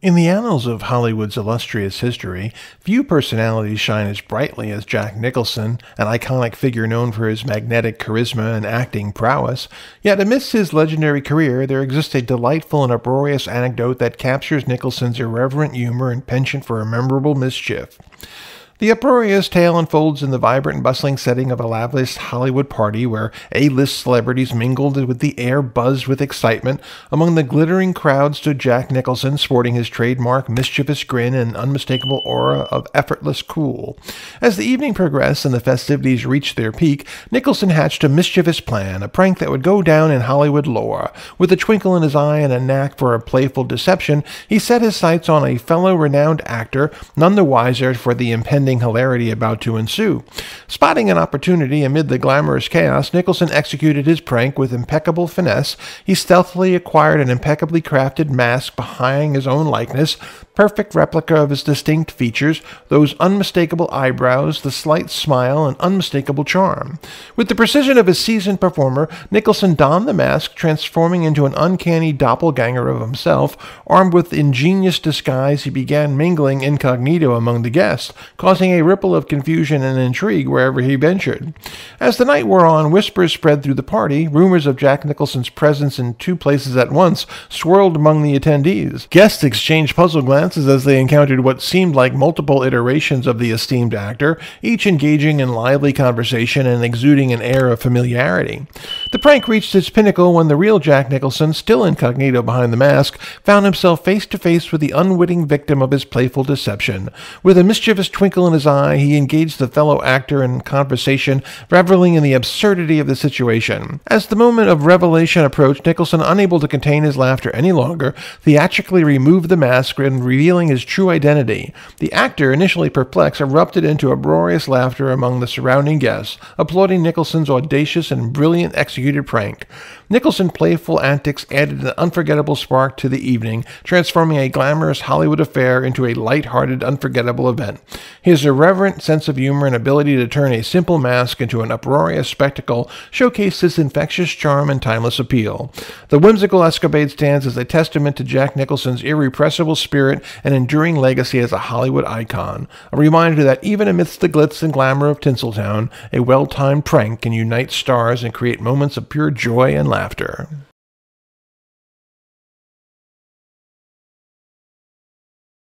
In the annals of Hollywood's illustrious history, few personalities shine as brightly as Jack Nicholson, an iconic figure known for his magnetic charisma and acting prowess. Yet amidst his legendary career, there exists a delightful and uproarious anecdote that captures Nicholson's irreverent humor and penchant for a memorable mischief. The uproarious tale unfolds in the vibrant and bustling setting of a lavish Hollywood party where A-list celebrities mingled with the air buzzed with excitement. Among the glittering crowd stood Jack Nicholson, sporting his trademark mischievous grin and unmistakable aura of effortless cool. As the evening progressed and the festivities reached their peak, Nicholson hatched a mischievous plan, a prank that would go down in Hollywood lore. With a twinkle in his eye and a knack for a playful deception, he set his sights on a fellow renowned actor, none the wiser for the impending impending hilarity about to ensue. Spotting an opportunity amid the glamorous chaos, Nicholson executed his prank with impeccable finesse. He stealthily acquired an impeccably crafted mask behind his own likeness, perfect replica of his distinct features, those unmistakable eyebrows, the slight smile, and unmistakable charm. With the precision of a seasoned performer, Nicholson donned the mask, transforming into an uncanny doppelganger of himself. Armed with ingenious disguise, he began mingling incognito among the guests, causing causing a ripple of confusion and intrigue wherever he ventured. As the night wore on, whispers spread through the party. Rumors of Jack Nicholson's presence in two places at once swirled among the attendees. Guests exchanged puzzled glances as they encountered what seemed like multiple iterations of the esteemed actor, each engaging in lively conversation and exuding an air of familiarity. The prank reached its pinnacle when the real Jack Nicholson, still incognito behind the mask, found himself face to face with the unwitting victim of his playful deception. With a mischievous twinkle in his eye, he engaged the fellow actor in conversation, reveling in the absurdity of the situation. As the moment of revelation approached, Nicholson, unable to contain his laughter any longer, theatrically removed the mask and revealing his true identity. The actor, initially perplexed, erupted into uproarious laughter among the surrounding guests, applauding Nicholson's audacious and brilliant executed prank. Nicholson's playful antics added an unforgettable spark to the evening, transforming a glamorous Hollywood affair into a light-hearted, unforgettable event. His irreverent sense of humor and ability to turn a simple mask into an uproarious spectacle showcased his infectious charm and timeless appeal. The whimsical escapade stands as a testament to Jack Nicholson's irrepressible spirit and enduring legacy as a Hollywood icon, a reminder that even amidst the glitz and glamour of Tinseltown, a well-timed prank can unite stars and create moments of pure joy and laughter.